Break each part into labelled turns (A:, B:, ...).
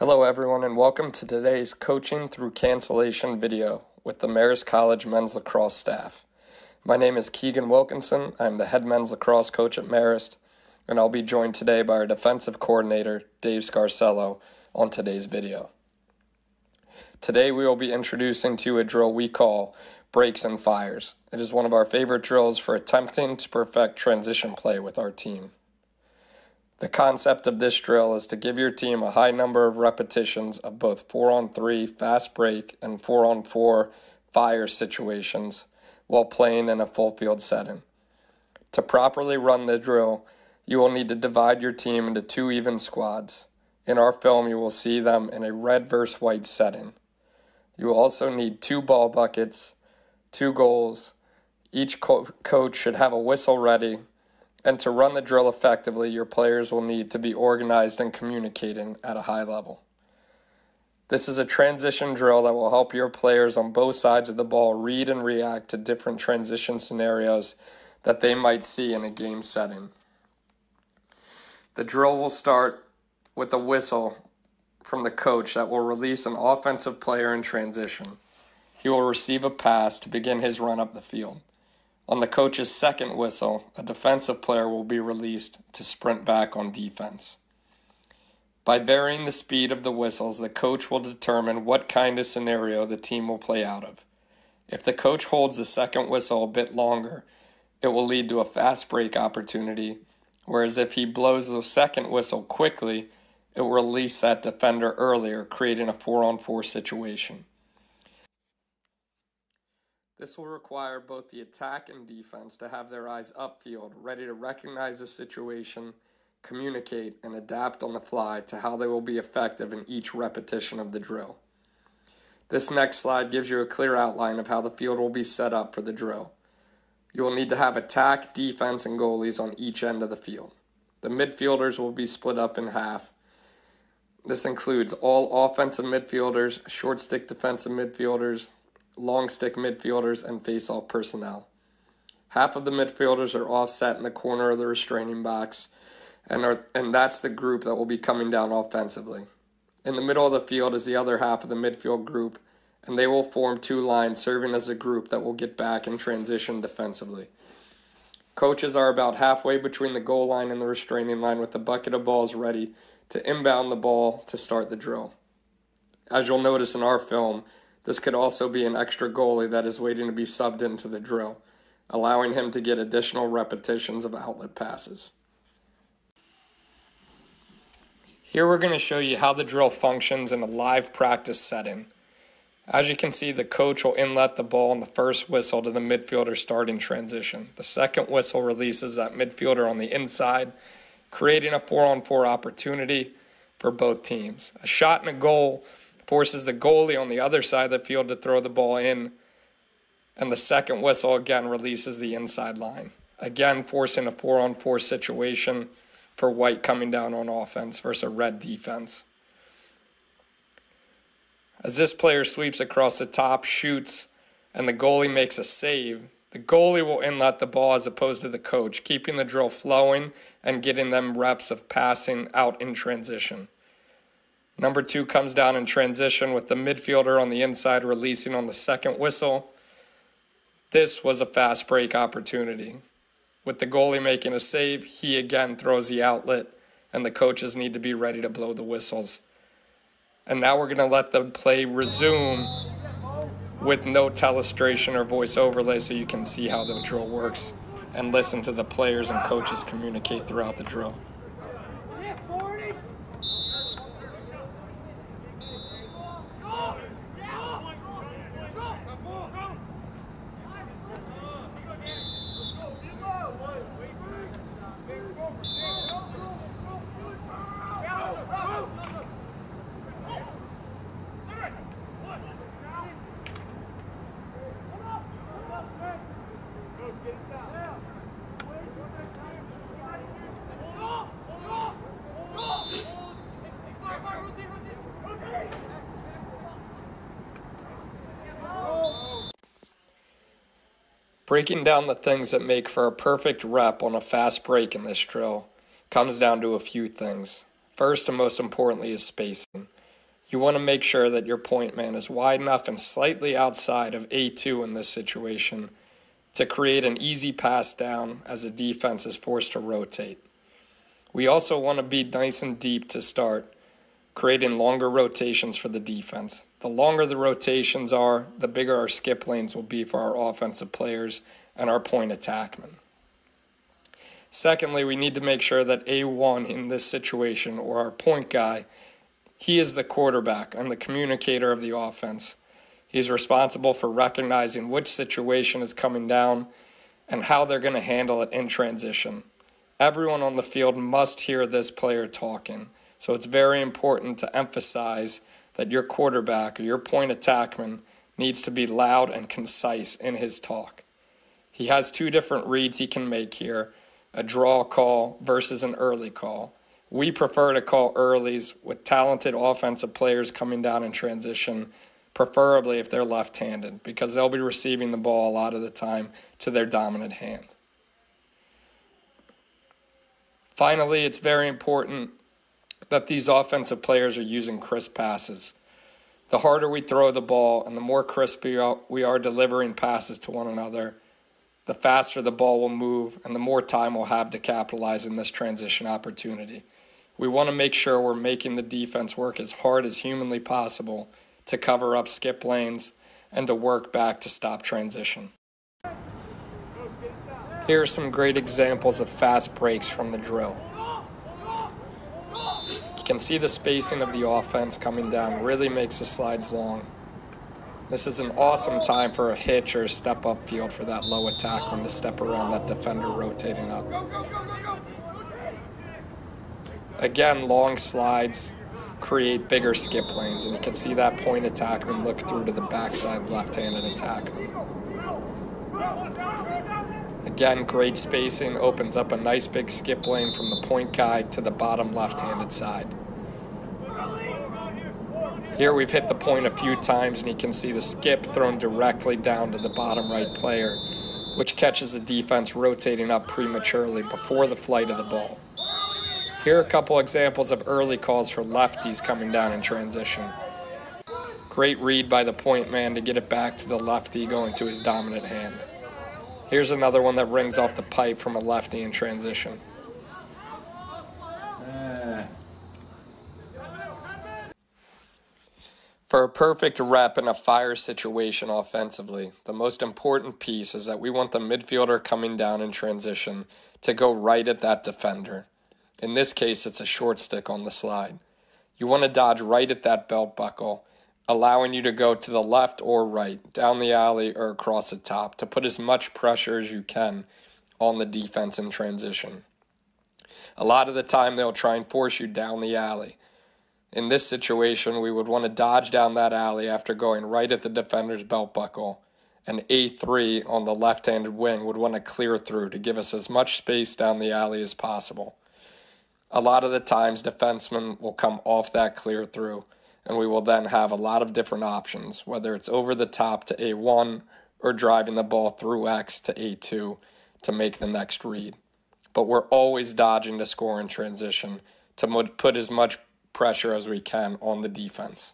A: Hello, everyone, and welcome to today's Coaching Through Cancellation video with the Marist College men's lacrosse staff. My name is Keegan Wilkinson. I'm the head men's lacrosse coach at Marist, and I'll be joined today by our defensive coordinator, Dave Scarcello, on today's video. Today, we will be introducing to you a drill we call breaks and fires. It is one of our favorite drills for attempting to perfect transition play with our team. The concept of this drill is to give your team a high number of repetitions of both 4 on 3 fast break and 4 on 4 fire situations while playing in a full field setting. To properly run the drill, you will need to divide your team into two even squads. In our film, you will see them in a red versus white setting. You will also need two ball buckets, two goals. Each co- coach should have a whistle ready and to run the drill effectively, your players will need to be organized and communicating at a high level. This is a transition drill that will help your players on both sides of the ball read and react to different transition scenarios that they might see in a game setting. The drill will start with a whistle from the coach that will release an offensive player in transition. He will receive a pass to begin his run up the field. On the coach's second whistle, a defensive player will be released to sprint back on defense. By varying the speed of the whistles, the coach will determine what kind of scenario the team will play out of. If the coach holds the second whistle a bit longer, it will lead to a fast break opportunity, whereas if he blows the second whistle quickly, it will release that defender earlier, creating a 4 on 4 situation. This will require both the attack and defense to have their eyes upfield, ready to recognize the situation, communicate, and adapt on the fly to how they will be effective in each repetition of the drill. This next slide gives you a clear outline of how the field will be set up for the drill. You will need to have attack, defense, and goalies on each end of the field. The midfielders will be split up in half. This includes all offensive midfielders, short stick defensive midfielders, long stick midfielders, and face-off personnel. Half of the midfielders are offset in the corner of the restraining box, and, are, and that's the group that will be coming down offensively. In the middle of the field is the other half of the midfield group, and they will form two lines serving as a group that will get back and transition defensively. Coaches are about halfway between the goal line and the restraining line with the bucket of balls ready to inbound the ball to start the drill. As you'll notice in our film, this could also be an extra goalie that is waiting to be subbed into the drill, allowing him to get additional repetitions of outlet passes. Here we're going to show you how the drill functions in a live practice setting. As you can see, the coach will inlet the ball in the first whistle to the midfielder starting transition. The second whistle releases that midfielder on the inside, creating a four on four opportunity for both teams. A shot and a goal forces the goalie on the other side of the field to throw the ball in, and the second whistle again releases the inside line. Again, forcing a four on four situation for white coming down on offense versus a red defense. As this player sweeps across the top, shoots, and the goalie makes a save, the goalie will inlet the ball as opposed to the coach, keeping the drill flowing and getting them reps of passing out in transition. Number two comes down in transition with the midfielder on the inside releasing on the second whistle. This was a fast break opportunity. With the goalie making a save, he again throws the outlet, and the coaches need to be ready to blow the whistles. And now we're going to let the play resume with no telestration or voice overlay so you can see how the drill works and listen to the players and coaches communicate throughout the drill. Breaking down the things that make for a perfect rep on a fast break in this drill comes down to a few things. First and most importantly is spacing. You want to make sure that your point man is wide enough and slightly outside of A2 in this situation to create an easy pass down as the defense is forced to rotate. We also want to be nice and deep to start, creating longer rotations for the defense. The longer the rotations are, the bigger our skip lanes will be for our offensive players and our point attackmen. Secondly, we need to make sure that A1 in this situation, or our point guy, he is the quarterback and the communicator of the offense. He's responsible for recognizing which situation is coming down and how they're going to handle it in transition. Everyone on the field must hear this player talking. So it's very important to emphasize that your quarterback or your point attackman needs to be loud and concise in his talk. He has two different reads he can make here a draw call versus an early call. We prefer to call earlies with talented offensive players coming down in transition, preferably if they're left handed, because they'll be receiving the ball a lot of the time to their dominant hand. Finally, it's very important that these offensive players are using crisp passes. The harder we throw the ball and the more crisp we are delivering passes to one another, the faster the ball will move and the more time we'll have to capitalize in this transition opportunity. We want to make sure we're making the defense work as hard as humanly possible to cover up skip lanes and to work back to stop transition. Here are some great examples of fast breaks from the drill. Can see the spacing of the offense coming down really makes the slides long. This is an awesome time for a hitch or a step up field for that low attack when to step around that defender rotating up. Again, long slides create bigger skip lanes, and you can see that point attackman look through to the backside left-handed attackman. Again, great spacing opens up a nice big skip lane from the point guy to the bottom left-handed side. Here we've hit the point a few times and you can see the skip thrown directly down to the bottom right player, which catches the defense rotating up prematurely before the flight of the ball. Here are a couple examples of early calls for lefties coming down in transition. Great read by the point man to get it back to the lefty going to his dominant hand. Here's another one that rings off the pipe from a lefty in transition. For a perfect rep in a fire situation offensively, the most important piece is that we want the midfielder coming down in transition to go right at that defender. In this case, it's a short stick on the slide. You want to dodge right at that belt buckle, allowing you to go to the left or right, down the alley or across the top to put as much pressure as you can on the defense in transition. A lot of the time, they'll try and force you down the alley. In this situation, we would want to dodge down that alley after going right at the defender's belt buckle. And A3 on the left handed wing would want to clear through to give us as much space down the alley as possible a lot of the times defensemen will come off that clear through and we will then have a lot of different options, whether it's over the top to A1 or driving the ball through X to A2 to make the next read. But we're always dodging to score in transition to put as much pressure as we can on the defense.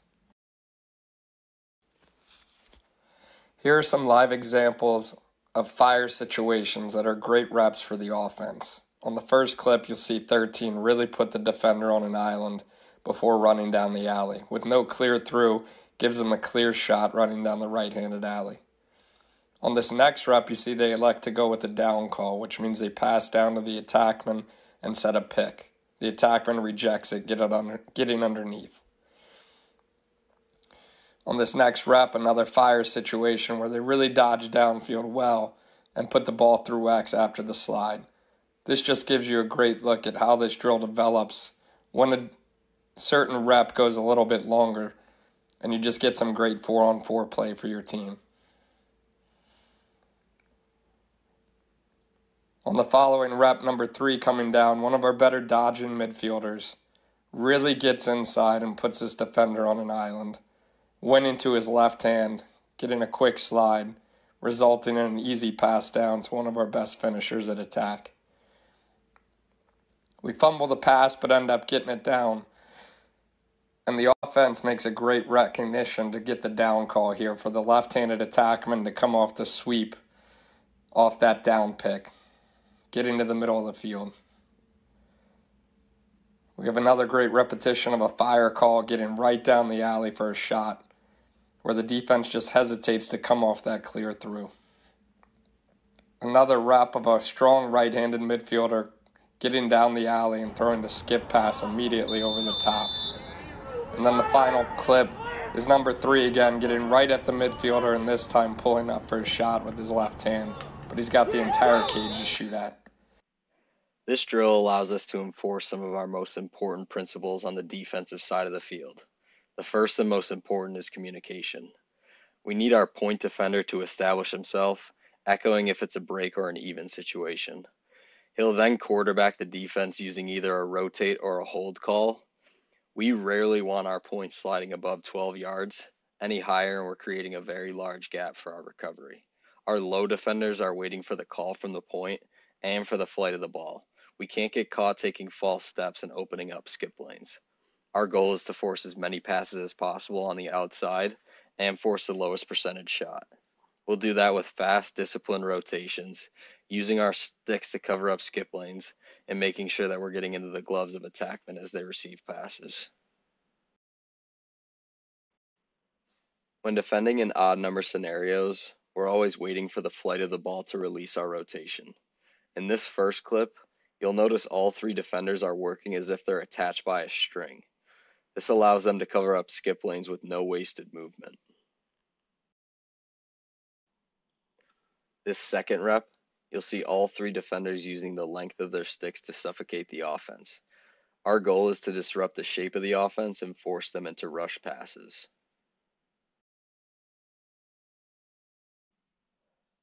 A: Here are some live examples of fire situations that are great reps for the offense. On the first clip, you'll see 13 really put the defender on an island before running down the alley. With no clear through, gives them a clear shot running down the right handed alley. On this next rep, you see they elect to go with a down call, which means they pass down to the attackman and set a pick. The attackman rejects it, get it under, getting underneath. On this next rep, another fire situation where they really dodge downfield well and put the ball through X after the slide. This just gives you a great look at how this drill develops when a certain rep goes a little bit longer and you just get some great four on four play for your team. On the following rep, number three coming down, one of our better dodging midfielders really gets inside and puts his defender on an island. Went into his left hand, getting a quick slide, resulting in an easy pass down to one of our best finishers at attack. We fumble the pass but end up getting it down. And the offense makes a great recognition to get the down call here for the left handed attackman to come off the sweep off that down pick, get into the middle of the field. We have another great repetition of a fire call getting right down the alley for a shot where the defense just hesitates to come off that clear through. Another rep of a strong right handed midfielder getting down the alley and throwing the skip pass immediately over the top. And then the final clip is number three again, getting right at the midfielder and this time pulling up for a shot with his left hand. But he's got the entire cage to shoot at.
B: This drill allows us to enforce some of our most important principles on the defensive side of the field. The first and most important is communication. We need our point defender to establish himself, echoing if it's a break or an even situation. He'll then quarterback the defense using either a rotate or a hold call, we rarely want our points sliding above 12 yards. Any higher, and we're creating a very large gap for our recovery. Our low defenders are waiting for the call from the point and for the flight of the ball. We can't get caught taking false steps and opening up skip lanes. Our goal is to force as many passes as possible on the outside and force the lowest percentage shot. We'll do that with fast, disciplined rotations, using our sticks to cover up skip lanes, and making sure that we're getting into the gloves of attackmen as they receive passes. When defending in odd number scenarios, we're always waiting for the flight of the ball to release our rotation. In this first clip, you'll notice all three defenders are working as if they're attached by a string. This allows them to cover up skip lanes with no wasted movement. This second rep, you'll see all three defenders using the length of their sticks to suffocate the offense. Our goal is to disrupt the shape of the offense and force them into rush passes.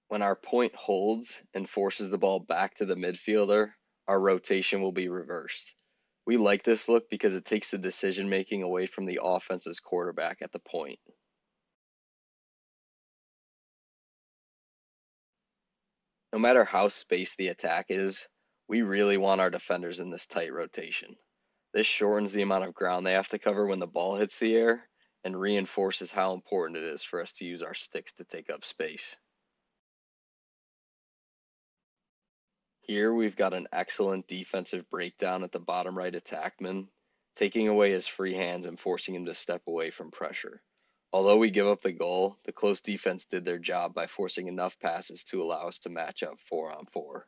B: When our point holds and forces the ball back to the midfielder, our rotation will be reversed. We like this look because it takes the decision making away from the offense's quarterback at the point. No matter how spaced the attack is, we really want our defenders in this tight rotation. This shortens the amount of ground they have to cover when the ball hits the air and reinforces how important it is for us to use our sticks to take up space. Here we've got an excellent defensive breakdown at the bottom right attackman, taking away his free hands and forcing him to step away from pressure. Although we give up the goal, the close defense did their job by forcing enough passes to allow us to match up four on four.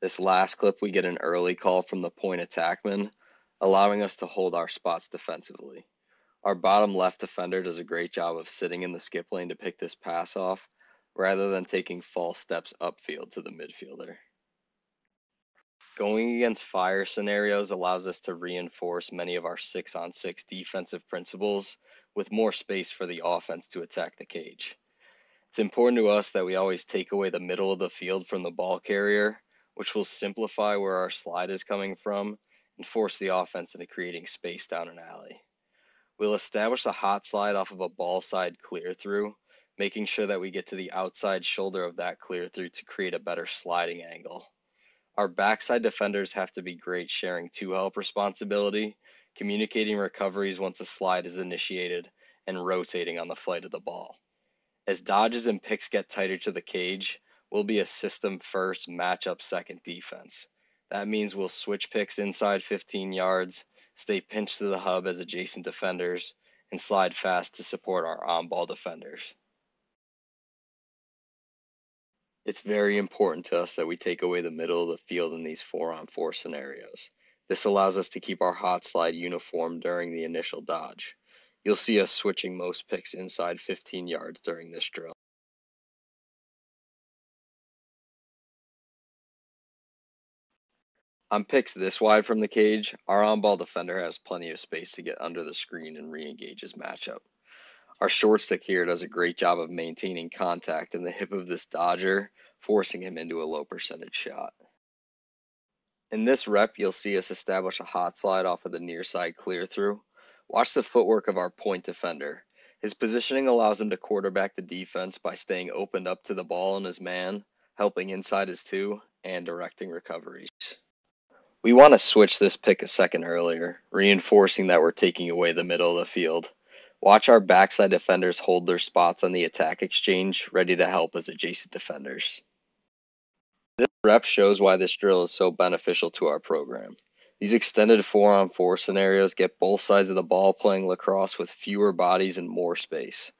B: This last clip, we get an early call from the point attackman, allowing us to hold our spots defensively. Our bottom left defender does a great job of sitting in the skip lane to pick this pass off, rather than taking false steps upfield to the midfielder. Going against fire scenarios allows us to reinforce many of our six on six defensive principles with more space for the offense to attack the cage. It's important to us that we always take away the middle of the field from the ball carrier, which will simplify where our slide is coming from and force the offense into creating space down an alley. We'll establish a hot slide off of a ball side clear through, making sure that we get to the outside shoulder of that clear through to create a better sliding angle. Our backside defenders have to be great sharing two help responsibility, communicating recoveries once a slide is initiated, and rotating on the flight of the ball. As dodges and picks get tighter to the cage, we'll be a system first, matchup second defense. That means we'll switch picks inside 15 yards, stay pinched to the hub as adjacent defenders, and slide fast to support our on ball defenders. It's very important to us that we take away the middle of the field in these four on four scenarios. This allows us to keep our hot slide uniform during the initial dodge. You'll see us switching most picks inside 15 yards during this drill. On picks this wide from the cage, our on-ball defender has plenty of space to get under the screen and re-engage his matchup. Our short stick here does a great job of maintaining contact in the hip of this dodger, forcing him into a low percentage shot. In this rep, you'll see us establish a hot slide off of the near side clear through. Watch the footwork of our point defender. His positioning allows him to quarterback the defense by staying opened up to the ball and his man, helping inside is two, and directing recoveries. We want to switch this pick a second earlier, reinforcing that we're taking away the middle of the field. Watch our backside defenders hold their spots on the attack exchange, ready to help as adjacent defenders. This rep shows why this drill is so beneficial to our program. These extended four on four scenarios get both sides of the ball playing lacrosse with fewer bodies and more space.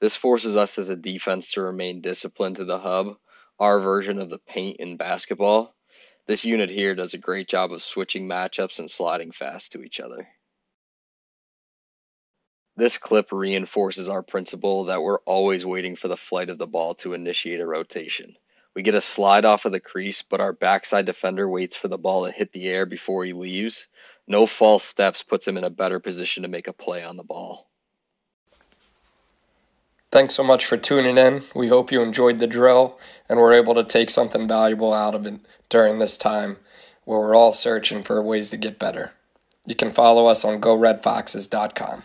B: This forces us as a defense to remain disciplined to the hub, our version of the paint in basketball, this unit here does a great job of switching matchups and sliding fast to each other. This clip reinforces our principle that we're always waiting for the flight of the ball to initiate a rotation. We get a slide off of the crease, but our backside defender waits for the ball to hit the air before he leaves. No false steps puts him in a better position to make a play on the ball.
A: Thanks so much for tuning in. We hope you enjoyed the drill and were able to take something valuable out of it during this time where we're all searching for ways to get better. You can follow us on GoRedFoxes.com.